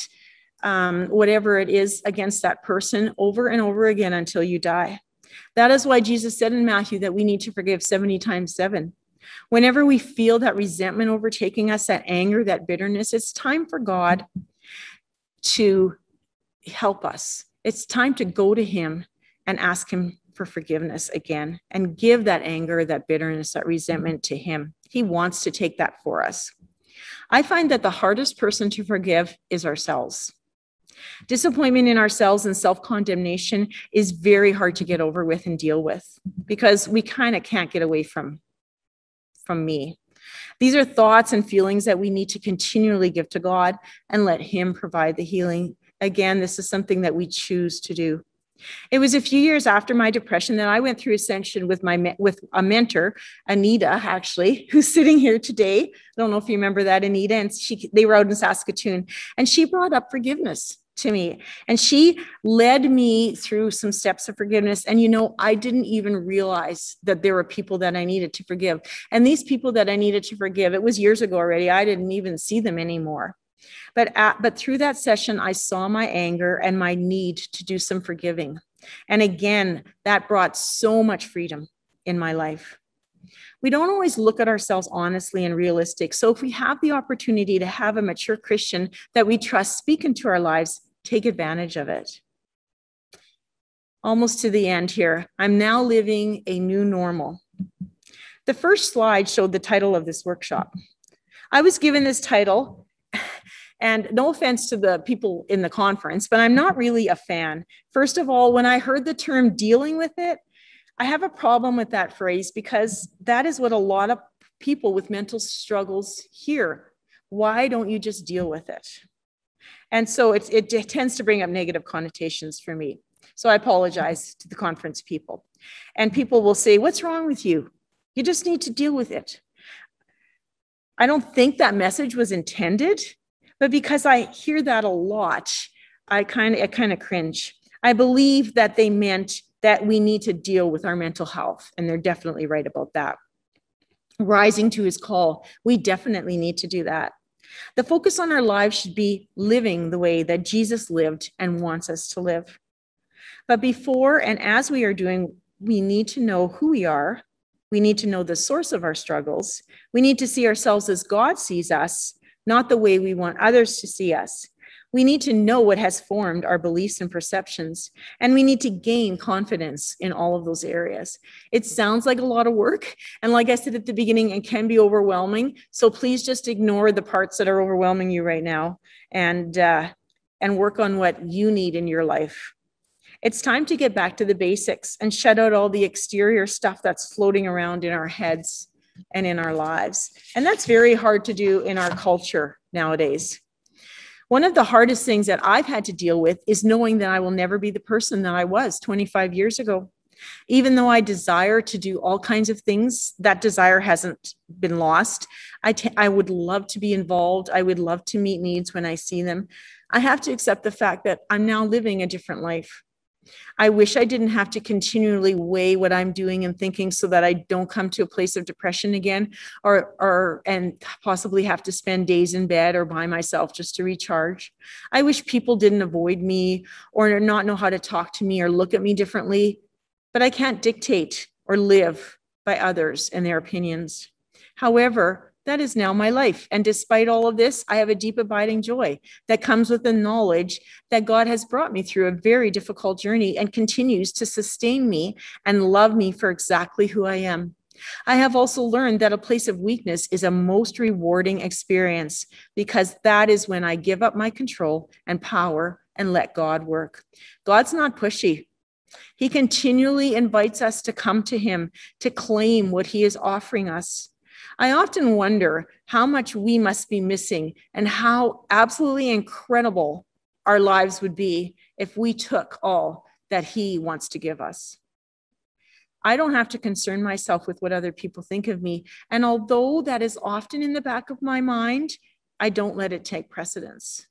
um, whatever it is against that person over and over again until you die that is why Jesus said in Matthew that we need to forgive 70 times seven. Whenever we feel that resentment overtaking us, that anger, that bitterness, it's time for God to help us. It's time to go to Him and ask Him for forgiveness again and give that anger, that bitterness, that resentment to Him. He wants to take that for us. I find that the hardest person to forgive is ourselves. Disappointment in ourselves and self condemnation is very hard to get over with and deal with because we kind of can't get away from, from me. These are thoughts and feelings that we need to continually give to God and let Him provide the healing. Again, this is something that we choose to do. It was a few years after my depression that I went through ascension with my with a mentor, Anita, actually, who's sitting here today. I don't know if you remember that, Anita, and she they were out in Saskatoon, and she brought up forgiveness to me. And she led me through some steps of forgiveness. And, you know, I didn't even realize that there were people that I needed to forgive. And these people that I needed to forgive, it was years ago already. I didn't even see them anymore. But, at, but through that session, I saw my anger and my need to do some forgiving. And again, that brought so much freedom in my life we don't always look at ourselves honestly and realistic. So if we have the opportunity to have a mature Christian that we trust speak into our lives, take advantage of it. Almost to the end here. I'm now living a new normal. The first slide showed the title of this workshop. I was given this title, *laughs* and no offense to the people in the conference, but I'm not really a fan. First of all, when I heard the term dealing with it, I have a problem with that phrase because that is what a lot of people with mental struggles hear. Why don't you just deal with it? And so it, it tends to bring up negative connotations for me. So I apologize to the conference people. And people will say, What's wrong with you? You just need to deal with it. I don't think that message was intended, but because I hear that a lot, I kind of I kind of cringe. I believe that they meant that we need to deal with our mental health. And they're definitely right about that. Rising to his call, we definitely need to do that. The focus on our lives should be living the way that Jesus lived and wants us to live. But before and as we are doing, we need to know who we are. We need to know the source of our struggles. We need to see ourselves as God sees us, not the way we want others to see us. We need to know what has formed our beliefs and perceptions, and we need to gain confidence in all of those areas. It sounds like a lot of work. And like I said at the beginning, it can be overwhelming. So please just ignore the parts that are overwhelming you right now and, uh, and work on what you need in your life. It's time to get back to the basics and shut out all the exterior stuff that's floating around in our heads. and in our lives. And that's very hard to do in our culture nowadays. One of the hardest things that I've had to deal with is knowing that I will never be the person that I was 25 years ago. Even though I desire to do all kinds of things, that desire hasn't been lost. I, t- I would love to be involved. I would love to meet needs when I see them. I have to accept the fact that I'm now living a different life. I wish I didn't have to continually weigh what I'm doing and thinking so that I don't come to a place of depression again or or and possibly have to spend days in bed or by myself just to recharge. I wish people didn't avoid me or not know how to talk to me or look at me differently, but I can't dictate or live by others and their opinions. However, that is now my life. And despite all of this, I have a deep abiding joy that comes with the knowledge that God has brought me through a very difficult journey and continues to sustain me and love me for exactly who I am. I have also learned that a place of weakness is a most rewarding experience because that is when I give up my control and power and let God work. God's not pushy. He continually invites us to come to Him to claim what He is offering us. I often wonder how much we must be missing and how absolutely incredible our lives would be if we took all that He wants to give us. I don't have to concern myself with what other people think of me. And although that is often in the back of my mind, I don't let it take precedence.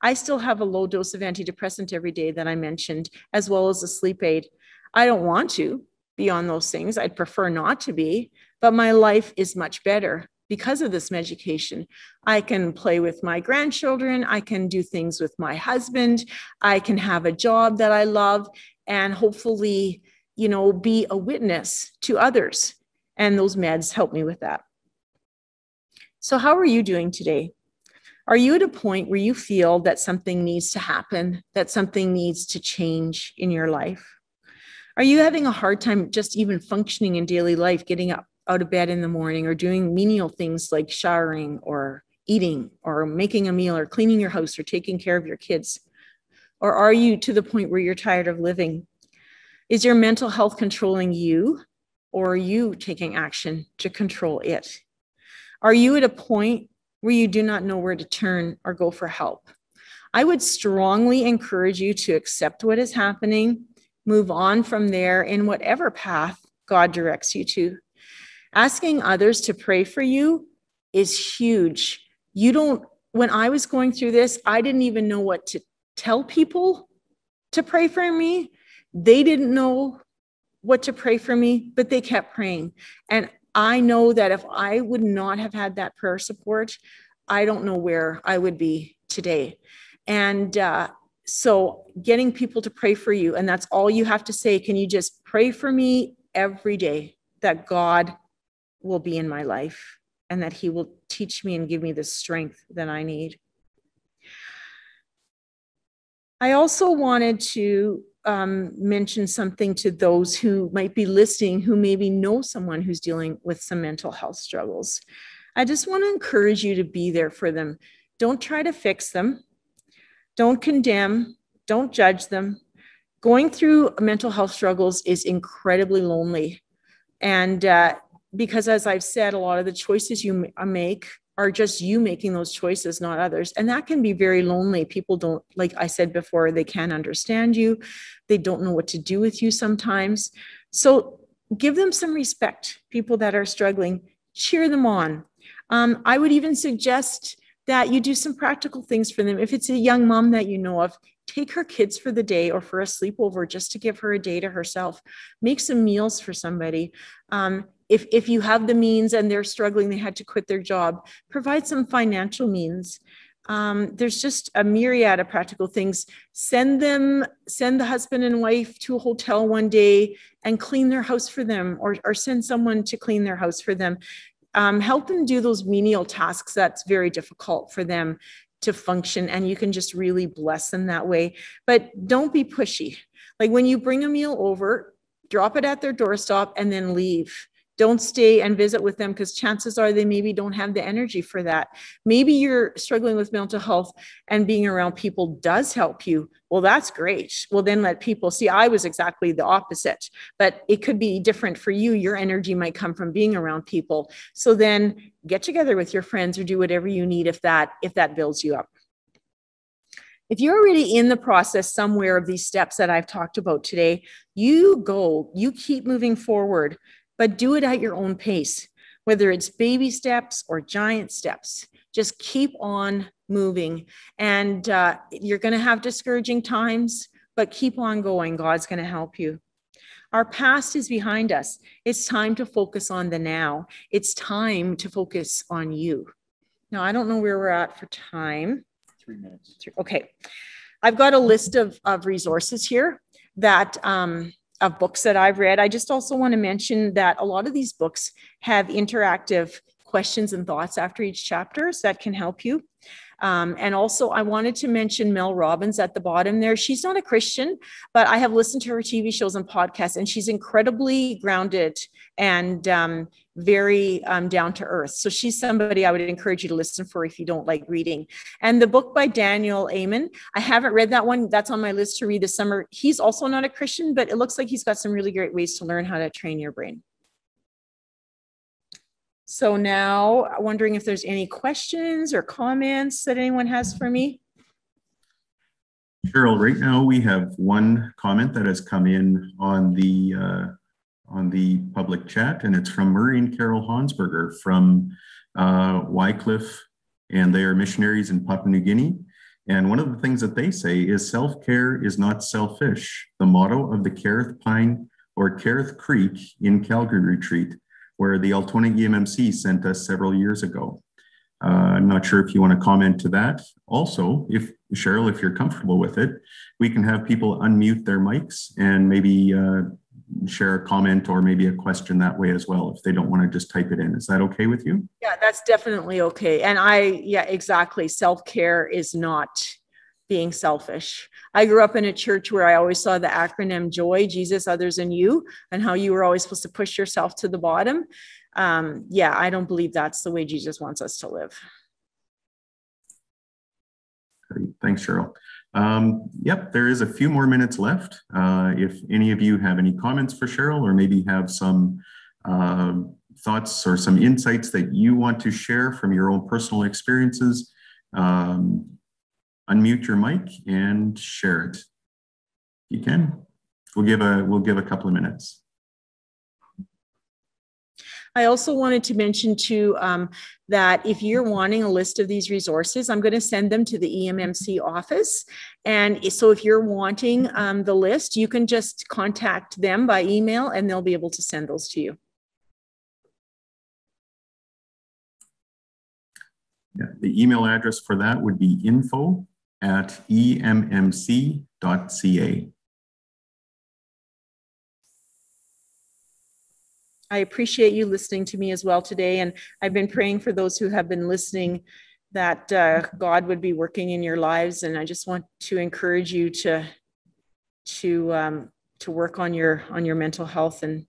I still have a low dose of antidepressant every day that I mentioned, as well as a sleep aid. I don't want to be on those things. I'd prefer not to be, but my life is much better because of this medication. I can play with my grandchildren. I can do things with my husband. I can have a job that I love and hopefully, you know, be a witness to others. And those meds help me with that. So, how are you doing today? Are you at a point where you feel that something needs to happen, that something needs to change in your life? Are you having a hard time just even functioning in daily life, getting up out of bed in the morning or doing menial things like showering or eating or making a meal or cleaning your house or taking care of your kids? Or are you to the point where you're tired of living? Is your mental health controlling you or are you taking action to control it? Are you at a point where you do not know where to turn or go for help? I would strongly encourage you to accept what is happening, move on from there in whatever path God directs you to. Asking others to pray for you is huge. You don't, when I was going through this, I didn't even know what to tell people to pray for me. They didn't know what to pray for me, but they kept praying. And I know that if I would not have had that prayer support, I don't know where I would be today. And uh, so, getting people to pray for you, and that's all you have to say. Can you just pray for me every day that God will be in my life and that He will teach me and give me the strength that I need. I also wanted to um, mention something to those who might be listening who maybe know someone who's dealing with some mental health struggles. I just want to encourage you to be there for them. Don't try to fix them, don't condemn, don't judge them. Going through mental health struggles is incredibly lonely. And uh, because as I've said, a lot of the choices you uh, make are just you making those choices, not others. And that can be very lonely. People don't, like I said before, they can't understand you. They don't know what to do with you sometimes. So give them some respect, people that are struggling, cheer them on. Um, I would even suggest that you do some practical things for them. If it's a young mom that you know of, take her kids for the day or for a sleepover just to give her a day to herself. Make some meals for somebody. Um, if if you have the means and they're struggling, they had to quit their job, provide some financial means. Um, there's just a myriad of practical things. Send them, send the husband and wife to a hotel one day and clean their house for them, or, or send someone to clean their house for them. Um, help them do those menial tasks that's very difficult for them to function, and you can just really bless them that way. But don't be pushy. Like when you bring a meal over, drop it at their doorstep and then leave don't stay and visit with them because chances are they maybe don't have the energy for that. Maybe you're struggling with mental health and being around people does help you. Well, that's great. Well, then let people see. I was exactly the opposite, but it could be different for you. Your energy might come from being around people. So then get together with your friends or do whatever you need if that if that builds you up. If you're already in the process somewhere of these steps that I've talked about today, you go, you keep moving forward but do it at your own pace, whether it's baby steps or giant steps. Just keep on moving. And uh, you're going to have discouraging times, but keep on going. God's going to help you. Our past is behind us. It's time to focus on the now. It's time to focus on you. Now, I don't know where we're at for time. Three minutes. Okay. I've got a list of, of resources here that um, of books that I've read. I just also want to mention that a lot of these books have interactive questions and thoughts after each chapter so that can help you. Um, and also, I wanted to mention Mel Robbins at the bottom there. She's not a Christian, but I have listened to her TV shows and podcasts, and she's incredibly grounded and um, very um, down to earth. So she's somebody I would encourage you to listen for if you don't like reading. And the book by Daniel Amen, I haven't read that one. That's on my list to read this summer. He's also not a Christian, but it looks like he's got some really great ways to learn how to train your brain. So now wondering if there's any questions or comments that anyone has for me. Sheryl, right now we have one comment that has come in on the uh, on the public chat, and it's from Murray and Carol Hansberger from uh, Wycliffe, and they are missionaries in Papua New Guinea. And one of the things that they say is self-care is not selfish. The motto of the Carith Pine or Carith Creek in Calgary retreat where the Altona EMMC sent us several years ago. Uh, I'm not sure if you want to comment to that. Also, if Sheryl, if you're comfortable with it, we can have people unmute their mics and maybe uh, share a comment or maybe a question that way as well if they don't want to just type it in. Is that okay with you? Yeah, that's definitely okay. And I, yeah, exactly. Self care is not being selfish. I grew up in a church where I always saw the acronym JOY, Jesus, others, and you, and how you were always supposed to push yourself to the bottom. Um, yeah, I don't believe that's the way Jesus wants us to live. Great. Thanks, Sheryl. Um, yep, there is a few more minutes left. Uh, if any of you have any comments for Sheryl or maybe have some uh, thoughts or some insights that you want to share from your own personal experiences, um, unmute your mic and share it. You can. We'll give a we'll give a couple of minutes. I also wanted to mention too um, that if you're wanting a list of these resources, I'm going to send them to the EMMC office. And so if you're wanting um, the list, you can just contact them by email and they'll be able to send those to you. Yeah, the email address for that would be info at emmc.ca. I appreciate you listening to me as well today. And I've been praying for those who have been listening that uh, God would be working in your lives. And I just want to encourage you to to um, to work on your on your mental health and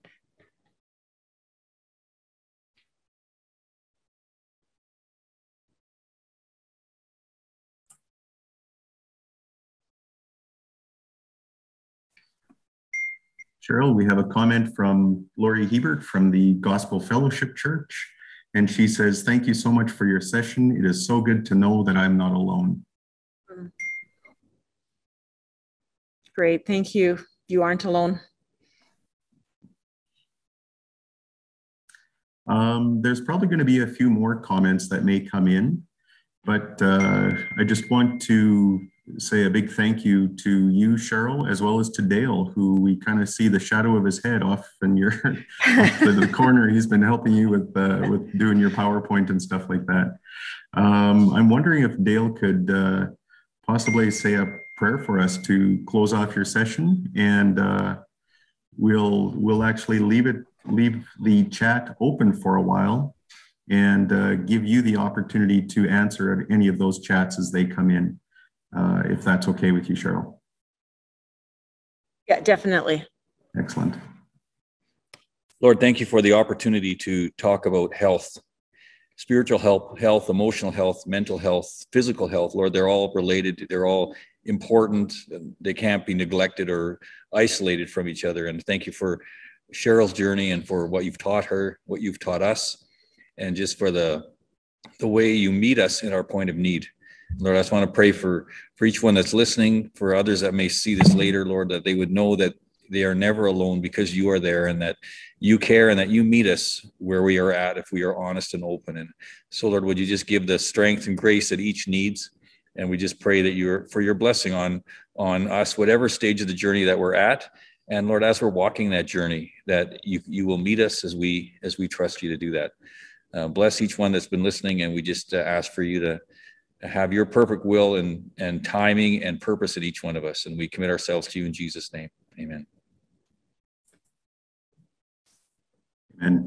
Sheryl, we have a comment from Lori Hebert from the Gospel Fellowship Church. And she says, Thank you so much for your session. It is so good to know that I'm not alone. Great. Thank you. You aren't alone. Um, there's probably going to be a few more comments that may come in, but uh, I just want to say a big thank you to you, Sheryl, as well as to Dale, who we kind of see the shadow of his head off in your off *laughs* the corner. He's been helping you with uh, with doing your PowerPoint and stuff like that. Um, I'm wondering if Dale could uh, possibly say a prayer for us to close off your session, and uh, we'll we'll actually leave it leave the chat open for a while and uh, give you the opportunity to answer any of those chats as they come in uh, if that's okay with you, Sheryl. Yeah, definitely. Excellent. Lord, thank you for the opportunity to talk about health, spiritual health, health, emotional health, mental health, physical health. Lord, they're all related. They're all important. They can't be neglected or isolated from each other. And thank you for Sheryl's journey and for what you've taught her, what you've taught us, and just for the the way you meet us in our point of need. Lord, I just want to pray for for each one that's listening, for others that may see this later, Lord, that they would know that they are never alone because you are there and that you care and that you meet us where we are at if we are honest and open. And so, Lord, would you just give the strength and grace that each needs? And we just pray that you're for your blessing on on us, whatever stage of the journey that we're at. And Lord, as we're walking that journey, that you you will meet us as we as we trust you to do that. Uh, bless each one that's been listening, and we just uh, ask for you to have your perfect will and and timing and purpose in each one of us. And we commit ourselves to you in Jesus' name. Amen. And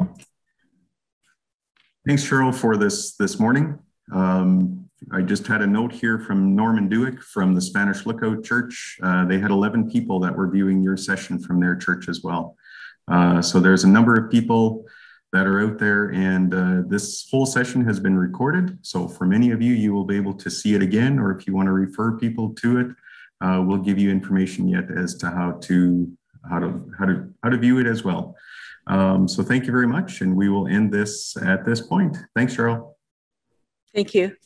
thanks, Sheryl, for this this morning. Um, I just had a note here from Norman Dewick from the Spanish Lookout Church. Uh, they had 11 people that were viewing your session from their church as well. Uh, so there's a number of people that are out there and uh, this whole session has been recorded. So for many of you, you will be able to see it again, or if you want to refer people to it, uh, we'll give you information yet as to how to how to how to how to view it as well. Um, so thank you very much, and we will end this at this point. Thanks, Sheryl. Thank you.